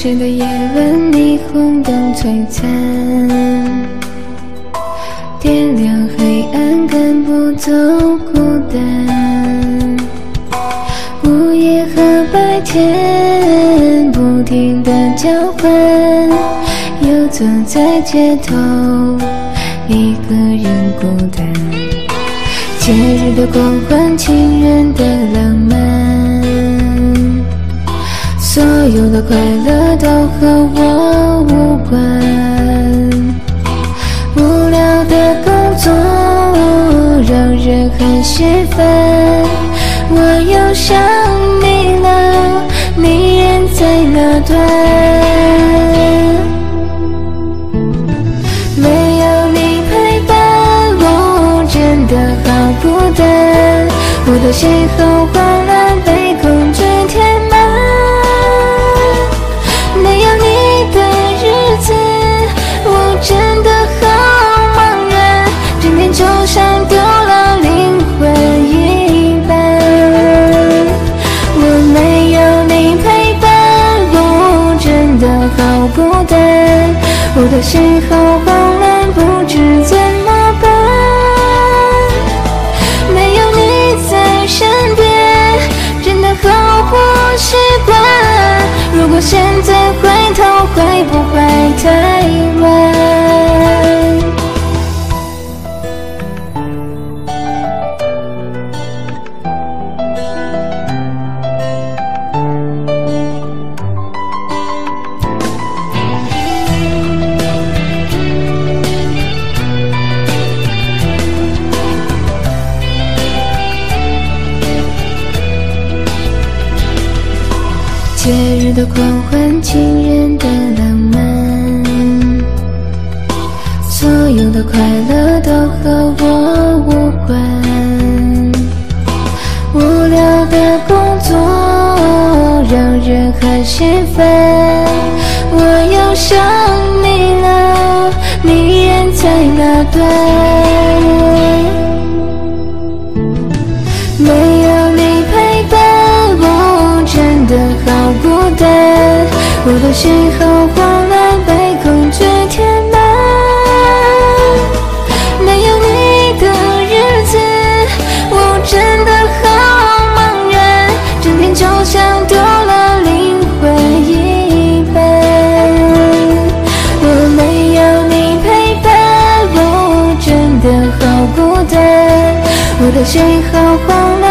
时的夜晚，霓虹灯璀璨，点亮黑暗，赶不走孤单。午夜和白天不停的交换，游走在街头，一个人孤单。节日的狂欢，情人的浪漫，所有的快乐都和我无关。无聊的工作让人很心烦，我又想你了，你人在哪端？时候节日的狂欢，情人的浪漫，所有的快乐都和我无关。无聊的工作让人很心烦，我又想你了，你人在哪端？好孤单。我的心好慌乱，被恐惧填满。没有你的日子，我真的好茫然，整天就像丢了灵魂一般。我没有你陪伴，我真的好孤单。我的心好慌乱，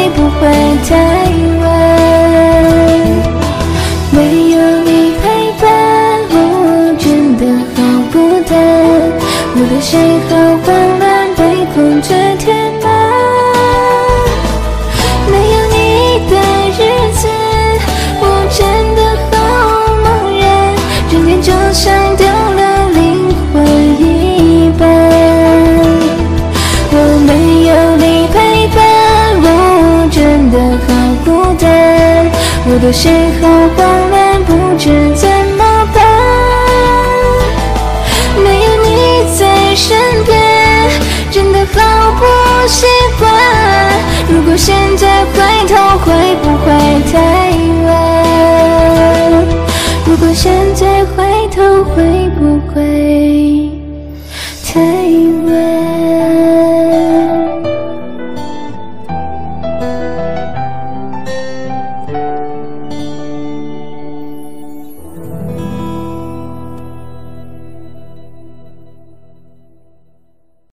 会不会太晚？没有你陪伴，我真的好孤单。我的心好慌乱，被恐惧填满。没有你的日子，我真的好茫然，整天就像丢了灵魂一般。我没孤独时候不能